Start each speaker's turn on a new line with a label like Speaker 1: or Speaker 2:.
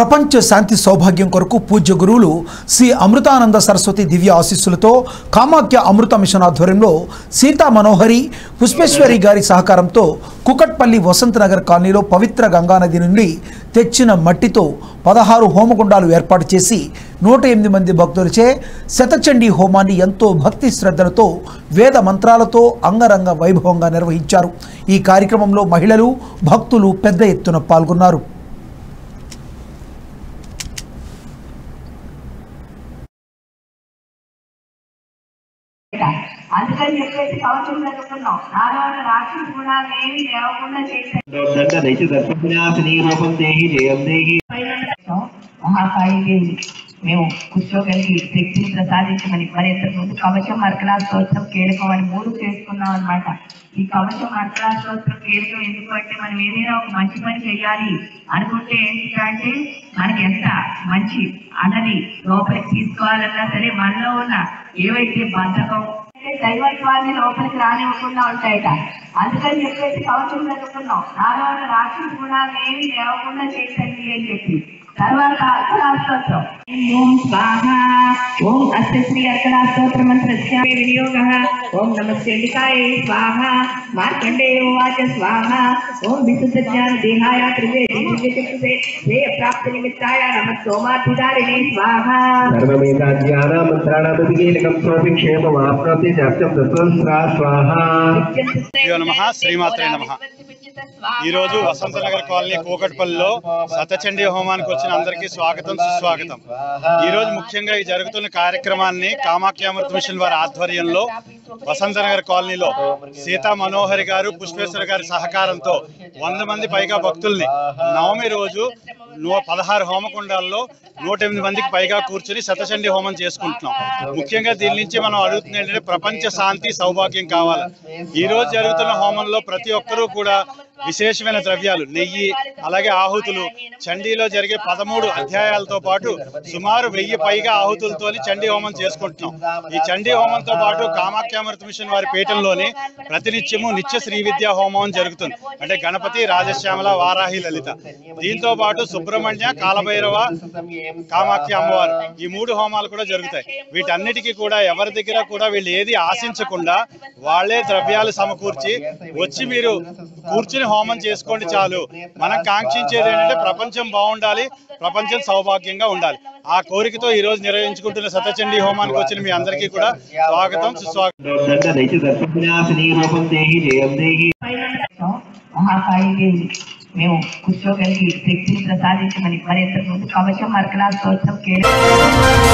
Speaker 1: ప్రపంచ శాంతి సౌభాగ్యం కొరకు పూజ్య గురువులు శ్రీ అమృతానంద సరస్వతి దివ్య ఆశీస్సులతో కామాఖ్య అమృత మిషన్ ఆధ్వర్యంలో సీతా మనోహరి పుష్పేశ్వరి గారి సహకారంతో కుకట్పల్లి వసంతనగర్ కాలనీలో పవిత్ర గంగానది నుండి తెచ్చిన మట్టితో పదహారు హోమగుండాలు ఏర్పాటు చేసి నూట ఎనిమిది మంది భక్తులచే శతచండీ హోమాన్ని ఎంతో భక్తి శ్రద్ధలతో వేద మంత్రాలతో అంగరంగ వైభవంగా నిర్వహించారు. ఈ కార్యక్రమంలో మహిళలు భక్తులు పెద్ద ఎత్తున పాల్గొన్నారు.
Speaker 2: అందుకని చెప్పేసి కవచం చదువుకున్నాం నాలో రాక్షసు గుణాలు ఏమి లేవకుండా చేశారు. మహాకాళి దేవి. మేము కూర్చోగలిగి శక్తిని ప్రసాదించమని మరి ఇంతకుముందు కవచం మరకలా స్తోత్రం కీలకం అని మూడు చేసుకున్నాం అన్నమాట. ఈ కవచం మరకలా స్తోత్రం కీలకం ఎందుకంటే మనం ఏదైనా ఒక మంచి పని చేయాలి అనుకుంటే ఏంటంటే మనకి ఎంత మంచి అన్నది లోపలికి తీసుకోవాలన్నా సరే మనలో ఉన్న ఏవైతే బద్ధకం అంటే దైవత్వాన్ని లోపలికి రానివ్వకుండా ఉంటాయట. అందుకని చెప్పేసి కవచం చదువుకున్నాం నాలో ఉన్న రాక్షసు గుణాలు ఏమి లేవకుండా చేసండి అని చెప్పి सर्वकाक्षरास्तोत्रम् ओम
Speaker 3: स्वाहा ॐ अस्य श्री स्वाहा स्वाहा ॐ विशुद्धज्ञानदेहाय
Speaker 4: स्वाहा स्वाहा नमः। श्रीमात्रे ఈ రోజు వసంతనగర్ కాలనీ కూకట్పల్లిలో సతచండీ హోమానికి వచ్చిన అందరికీ స్వాగతం సుస్వాగతం. ఈ రోజు ముఖ్యంగా ఈ జరుగుతున్న కార్యక్రమాన్ని కామాఖ్యామృత మిషన్ వారి ఆధ్వర్యంలో వసంతనగర్ కాలనీలో సీతా మనోహరి గారు పుష్పేశ్వర గారి సహకారంతో వంద మంది పైగా భక్తుల్ని నవమి రోజు పదహారు హోమకుండాల్లో నూట ఎనిమిది మందికి పైగా కూర్చుని శతచండీ హోమం చేసుకుంటున్నాం. ముఖ్యంగా దీని నుంచి మనం అడుగుతుంది ఏంటంటే ప్రపంచ శాంతి సౌభాగ్యం కావాలి. ఈ రోజు జరుగుతున్న హోమంలో ప్రతి ఒక్కరూ కూడా విశేషమైన ద్రవ్యాలు నెయ్యి అలాగే ఆహుతులు. చండీలో జరిగే పదమూడు అధ్యాయాలతో పాటు సుమారు వెయ్యి పైగా ఆహుతులతోని చండీ హోమం చేసుకుంటున్నాం. ఈ చండీ హోమంతో పాటు కామాఖ్యామృత మిషన్ వారి పీఠంలోని ప్రతినిత్యము నిత్య శ్రీ విద్యా హోమం జరుగుతుంది. అంటే గణపతి రాజశ్యామల వారాహి లలిత. దీంతో పాటు సుబ్రహ్మణ్య కాలభైరవ కామాఖ్య అమ్మవారు. ఈ మూడు హోమాలు కూడా జరుగుతాయి. వీటన్నిటికీ కూడా ఎవరి దగ్గర కూడా వీళ్ళు ఏది ఆశించకుండా వాళ్ళే ద్రవ్యాలు సమకూర్చి వచ్చి మీరు కూర్చుని హోమం చేసుకోండి చాలు. మనం కాంక్షించేది ఏంటంటే ప్రపంచం బాగుండాలి ప్రపంచం సౌభాగ్యంగా ఉండాలి. ఆ కోరికతో ఈ రోజు నిర్వహించుకుంటున్న సతచండీ హోమానికి వచ్చిన మీ అందరికీ కూడా స్వాగతం సుస్వాగతం.
Speaker 2: మేము కూర్చోగలిగి శక్తిని ప్రసాదించమని మరింత ఇంతకుముందు కవచం మరకలా స్తోత్రం కీలకం